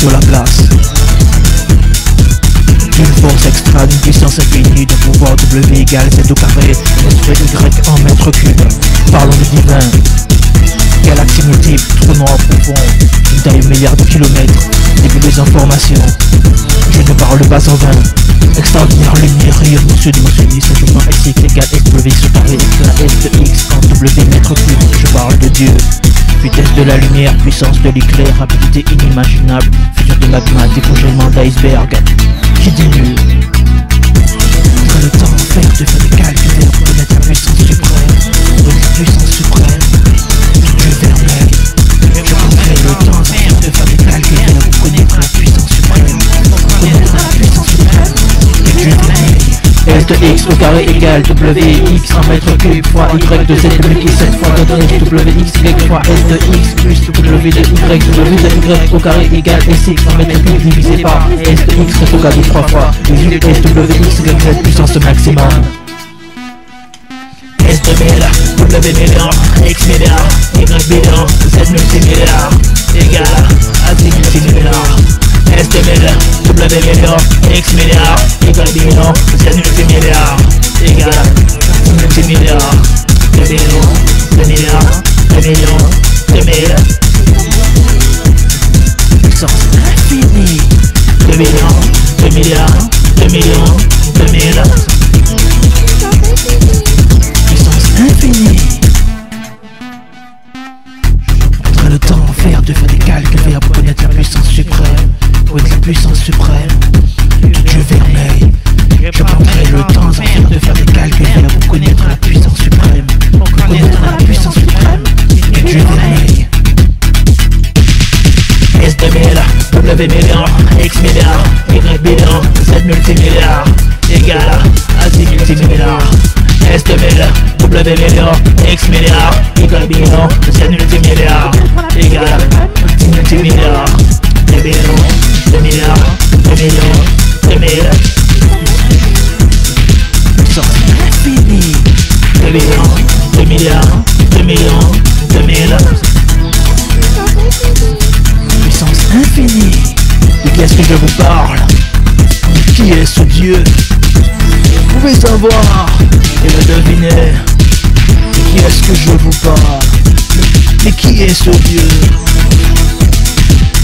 sur la place. D'une force extra, d'une puissance infinie, d'un pouvoir W égale Z au carré, Y en mètre cube. Parlons de divin. Galaxie multiple, trou noir profond, une taille milliard de kilomètres, début des informations. Je ne parle pas en vain. Extraordinaire lumière, rayonnement surdimensionné, simplement S égale SW sur carré, de X en W mètre cube. Je parle de Dieu. Vitesse de la lumière, puissance de l'éclair, rapidité inimaginable, fusion de magma, décongèlement d'iceberg, qui diminue. Faudrait le temps faire de faire des calculs connaître la puissance suprême, connaître la puissance suprême. De X au carré égale W X en mètre cube fois Y de Z multiplié 7 fois de S X Y fois S de X plus W de Y W de Y au carré égale SX en mètre cube divisé par S de X rétrogradé 3 fois. S W X Y Z puissance maximum. S de milliard, W X milliard, Y Z égale à S W X milliard, Z multimilliard égale à Z multimilliard 2 millions, 2 milliards, 2 millions, 2 mille. Puissance infinie 2 millions, 2 milliards, 2 millions, Dieu vermeil S de mille, W million, X milliard, Y million, Z multimilliard Égale à Z multimilliard S de mille, W million, X milliard, Y million, Z multimilliard Égale à Z multimilliard 2 millions, 2 milliards, 2 millions, 2 mille Puissance infinie 2 millions, 2 milliards, 2 millions, Dieu Vous pouvez savoir et le deviner De qui est-ce que je vous parle Mais qui est ce Dieu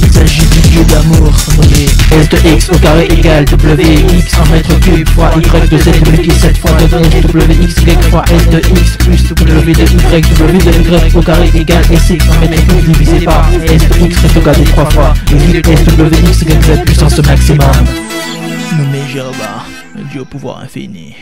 Il s'agit du Dieu d'amour nommé S de X au carré égale W X en mètre cube fois Y de Z multiplié 7 fois de S W X Y fois S de X plus W de Y W de Y au carré égale SX en mètre cube divisé par S de X rétrogradé 3 fois et S W X Y puissance maximum. Nommé Jéhovah, Dieu au pouvoir infini.